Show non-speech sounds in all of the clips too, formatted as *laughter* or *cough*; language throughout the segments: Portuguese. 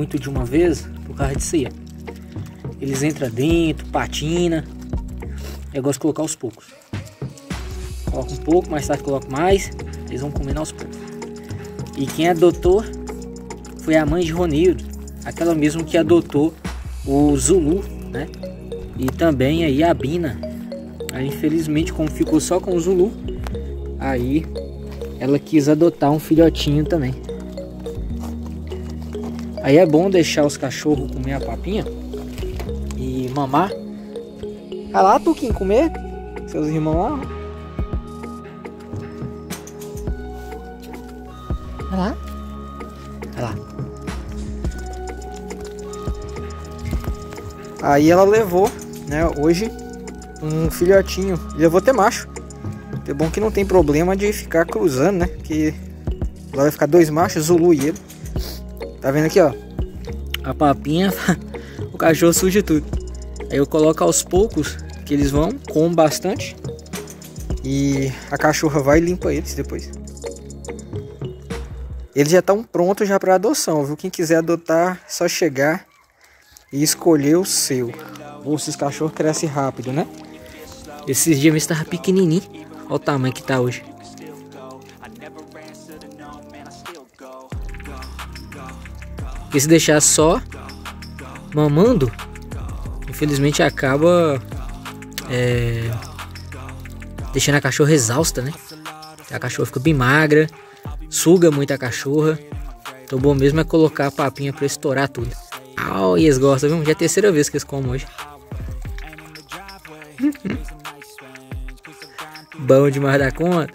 muito de uma vez por causa disso aí. Eles entram dentro, patina. Eu gosto de colocar aos poucos. Coloco um pouco, mais tarde coloco mais. Eles vão comendo aos poucos. E quem adotou foi a mãe de Ronildo. Aquela mesmo que adotou o Zulu, né? E também aí a Bina. Aí infelizmente como ficou só com o Zulu, aí ela quis adotar um filhotinho também. Aí é bom deixar os cachorros comer a papinha e mamar. Vai lá, Tuquinho, comer. Seus irmãos lá. Vai lá. Vai lá. Aí ela levou, né, hoje, um filhotinho. Levou até macho. É bom que não tem problema de ficar cruzando, né? Porque lá vai ficar dois machos, Zulu e ele. Tá vendo aqui, ó? A papinha, *laughs* o cachorro suja tudo. Aí eu coloco aos poucos, que eles vão, com bastante. E a cachorra vai e limpa eles depois. Eles já estão prontos já para adoção, viu? Quem quiser adotar, só chegar e escolher o seu. Ou esses cachorros crescem rápido, né? Esses dias eu estava pequenininho. Olha o tamanho que tá hoje. Porque se deixar só mamando, infelizmente acaba é, deixando a cachorra exausta, né? A cachorra fica bem magra, suga muito a cachorra. Então bom mesmo é colocar a papinha para estourar tudo. Au, e eles gostam, viu? Já é a terceira vez que eles comem hoje. *laughs* Bom demais da conta.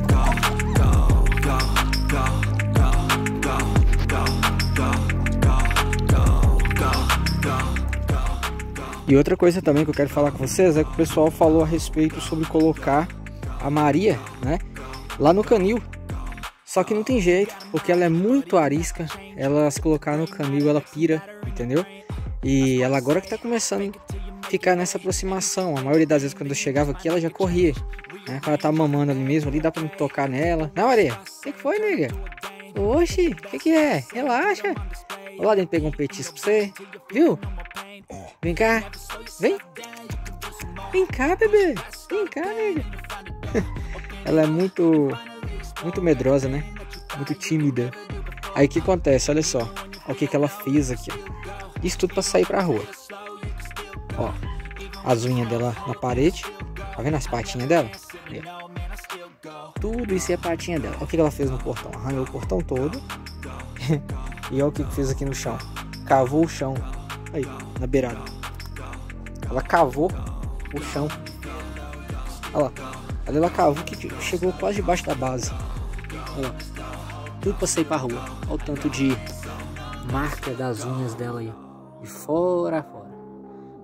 E outra coisa também que eu quero falar com vocês é que o pessoal falou a respeito sobre colocar a Maria, né, lá no canil. Só que não tem jeito, porque ela é muito arisca. Ela se colocar no canil, ela pira, entendeu? E ela agora que tá começando a ficar nessa aproximação. A maioria das vezes quando eu chegava aqui, ela já corria. Né? Quando ela tá mamando ali mesmo, ali dá pra me tocar nela. Não, Maria, o que, que foi, nega? Oxi, o que, que é? Relaxa. Vou lá dentro pegar um petisco pra você. Viu? Vem cá. Vem. Vem cá, bebê. Vem cá, nega. *laughs* ela é muito muito medrosa, né? Muito tímida. Aí o que acontece? Olha só. Olha o que, que ela fez aqui. Isso tudo pra sair pra rua. Ó. As unhas dela na parede. Tá vendo as patinhas dela? Tudo isso é patinha dela. Olha o que, que ela fez no portão. Arranhou o portão todo. *laughs* e olha o que, que fez aqui no chão. Cavou o chão. Aí, na beirada. Ela cavou o chão. Olha lá. Ali ela cavou que chegou quase debaixo da base. Olha Tudo pra sair pra rua. Olha o tanto de marca das unhas dela aí. De fora a fora.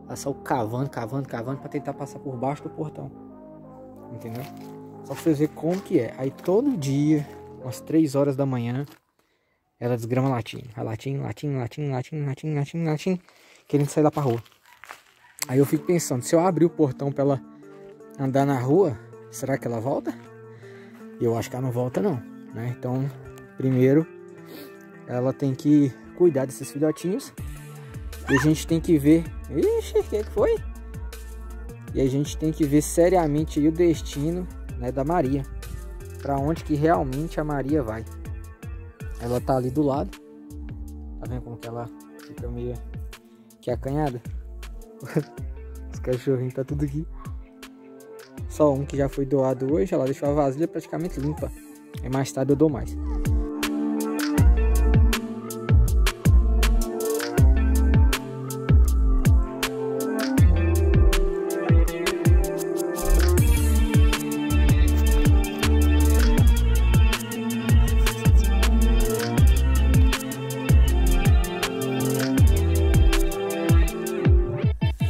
Ela saiu cavando, cavando, cavando pra tentar passar por baixo do portão. Entendeu? Só pra vocês verem como que é. Aí todo dia, umas 3 horas da manhã, ela desgrama latim. Latim, latim, latim, latim, latim, latim, latim. Querendo sair lá pra rua. Aí eu fico pensando, se eu abrir o portão pra ela andar na rua, será que ela volta? Eu acho que ela não volta não, né? Então, primeiro, ela tem que cuidar desses filhotinhos. E a gente tem que ver... Ixi, o que foi? E a gente tem que ver seriamente o destino né, da Maria. Para onde que realmente a Maria vai. Ela tá ali do lado. Tá vendo como que ela fica meio que acanhada? *laughs* Os cachorrinhos tá tudo aqui. Só um que já foi doado hoje, ela deixou a vasilha praticamente limpa. E mais tarde eu dou mais.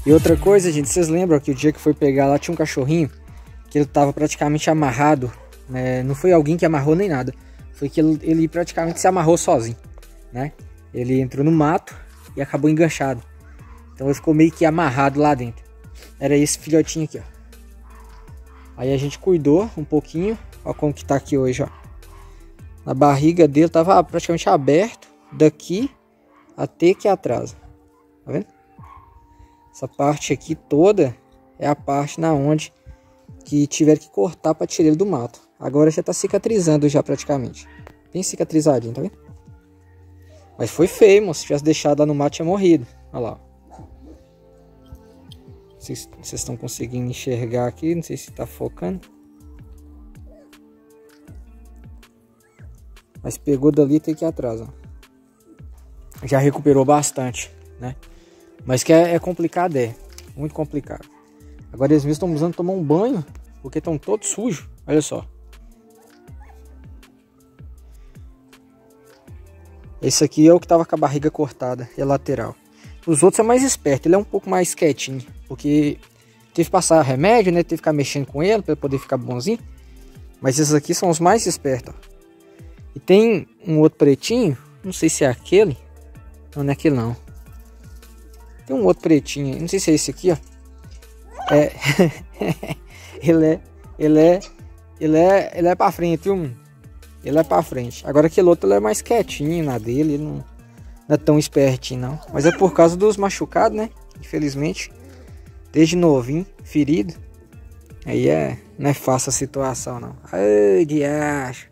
E outra coisa, gente, vocês lembram que o dia que foi pegar lá tinha um cachorrinho que ele tava praticamente amarrado, né? Não foi alguém que amarrou nem nada. Foi que ele, ele praticamente se amarrou sozinho, né? Ele entrou no mato e acabou enganchado. Então ele ficou meio que amarrado lá dentro. Era esse filhotinho aqui, ó. Aí a gente cuidou um pouquinho. Ó como que tá aqui hoje, ó. A barriga dele tava praticamente aberto daqui até aqui atrás. Tá vendo? Essa parte aqui toda é a parte na onde que tiver que cortar para tirar ele do mato. Agora já tá cicatrizando já praticamente. Bem cicatrizadinho, tá vendo? Mas foi feio, moço. Se tivesse deixado lá no mato, tinha morrido. Olha lá. Vocês estão conseguindo enxergar aqui. Não sei se tá focando. Mas pegou dali tem que ir atrás, ó. Já recuperou bastante, né? Mas que é, é complicado, é. Muito complicado. Agora eles mesmos estão usando tomar um banho, porque estão todos sujos. Olha só. Esse aqui é o que estava com a barriga cortada, é lateral. Os outros é mais esperto, ele é um pouco mais quietinho, porque teve que passar remédio, né? Teve que ficar mexendo com ele para poder ficar bonzinho. Mas esses aqui são os mais espertos. Ó. E tem um outro pretinho, não sei se é aquele. Não, não é aquele não. Tem um outro pretinho, não sei se é esse aqui, ó. É. *laughs* ele é. Ele é. Ele é. Ele é pra frente, viu? Ele é pra frente. Agora aquele outro ele é mais quietinho na dele. Ele não, não é tão espertinho, não. Mas é por causa dos machucados, né? Infelizmente. Desde novinho, ferido. Aí é. Não é fácil a situação, não. Ai, diacho.